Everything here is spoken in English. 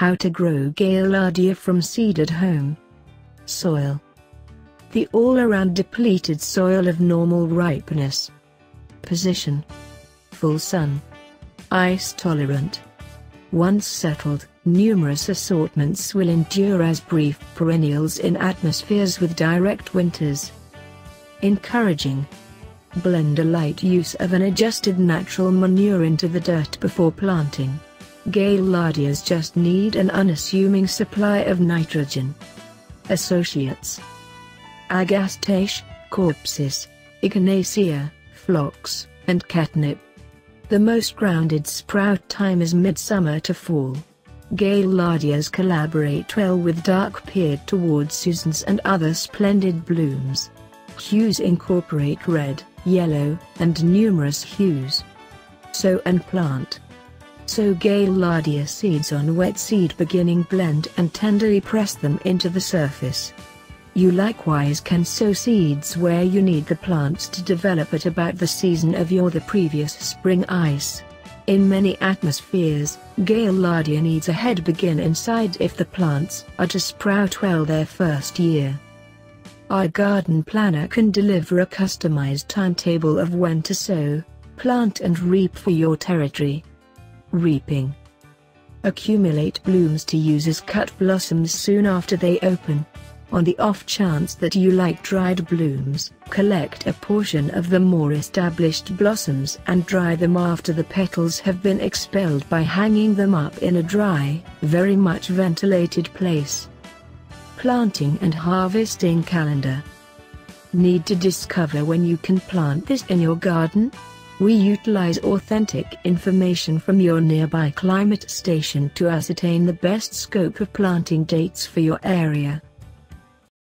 How to grow Gaillardia from seed at home. Soil. The all-around depleted soil of normal ripeness. Position. Full sun. Ice tolerant. Once settled, numerous assortments will endure as brief perennials in atmospheres with direct winters. Encouraging. Blend a light use of an adjusted natural manure into the dirt before planting. Gaillardias just need an unassuming supply of nitrogen. Associates Agastache, Coreopsis, Echinacea, Phlox, and Catnip. The most grounded sprout time is midsummer to fall. Gaillardias collaborate well with dark period towards Susans and other splendid blooms. Hues incorporate red, yellow, and numerous hues. Sow and plant. Sow Gaillardia seeds on wet seed beginning blend and tenderly press them into the surface. You likewise can sow seeds where you need the plants to develop at about the season of your the previous spring ice. In many atmospheres, Gaillardia needs a head begin inside if the plants are to sprout well their first year. Our garden planner can deliver a customized timetable of when to sow, plant and reap for your territory. Reaping. Accumulate blooms to use as cut blossoms soon after they open. On the off chance that you like dried blooms, collect a portion of the more established blossoms and dry them after the petals have been expelled by hanging them up in a dry, very much ventilated place. Planting and Harvesting Calendar Need to discover when you can plant this in your garden? We utilize authentic information from your nearby climate station to ascertain the best scope of planting dates for your area.